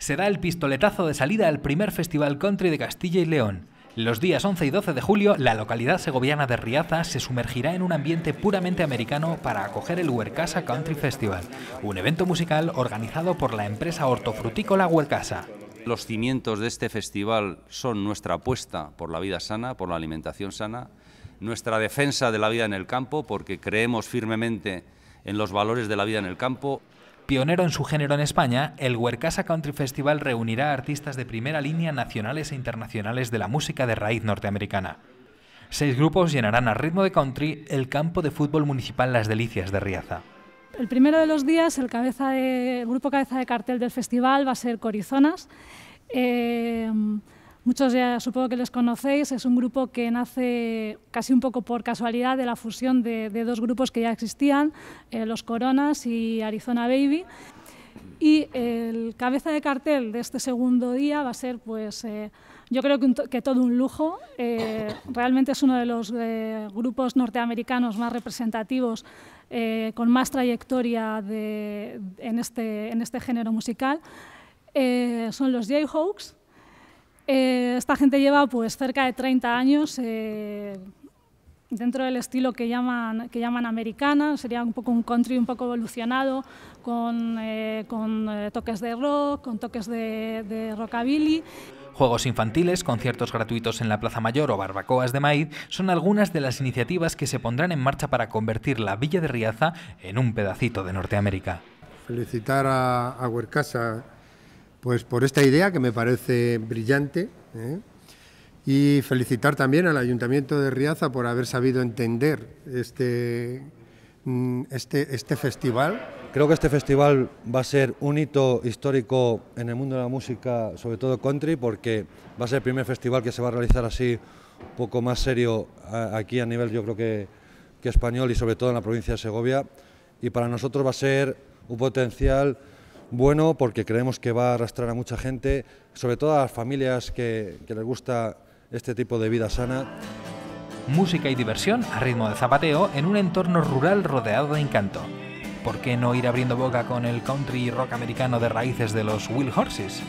se da el pistoletazo de salida al primer Festival Country de Castilla y León. Los días 11 y 12 de julio, la localidad segoviana de Riaza se sumergirá en un ambiente puramente americano para acoger el Huercasa Country Festival, un evento musical organizado por la empresa hortofrutícola Huercasa. Los cimientos de este festival son nuestra apuesta por la vida sana, por la alimentación sana, nuestra defensa de la vida en el campo, porque creemos firmemente en los valores de la vida en el campo Pionero en su género en España, el Huercasa Country Festival reunirá artistas de primera línea nacionales e internacionales de la música de raíz norteamericana. Seis grupos llenarán a ritmo de country el campo de fútbol municipal Las Delicias de Riaza. El primero de los días, el, grupo cabeza de cartel del festival va a ser Corizonas. Eh, Muchos ya supongo que les conocéis, es un grupo que nace casi un poco por casualidad de la fusión de, dos grupos que ya existían, eh, Los Coronas y Arizona Baby. Y el cabeza de cartel de este segundo día va a ser, pues, eh, yo creo que, todo un lujo. Eh, realmente es uno de los grupos norteamericanos más representativos, con más trayectoria en, este, en este género musical. son los Jayhawks, eh, esta gente lleva pues cerca de 30 años eh, dentro del estilo que llaman, que llaman americana, sería un poco un country un poco evolucionado, con, eh, con toques de rock, con toques de, de rockabilly. Juegos infantiles, conciertos gratuitos en la Plaza Mayor o barbacoas de maíz son algunas de las iniciativas que se pondrán en marcha para convertir la Villa de Riaza en un pedacito de Norteamérica. Felicitar a, a Huercasa pues por esta idea que me parece brillante ¿eh? y felicitar también al Ayuntamiento de Riaza por haber sabido entender este, mm, este, este festival. Creo que este festival va a ser un hito histórico en el mundo de la música, sobre todo country, porque va a ser el primer festival que se va a realizar así un poco más serio aquí a nivel yo creo que, que español y sobre todo en la provincia de Segovia. Y para nosotros va a ser un potencial bueno porque creemos que va a arrastrar a mucha gente, sobre todo a las familias que, que les gusta este tipo de vida sana. Música y diversión a ritmo de zapateo en un entorno rural rodeado de encanto. ¿Por qué no ir abriendo boca con el country rock americano de raíces de los Will Horses?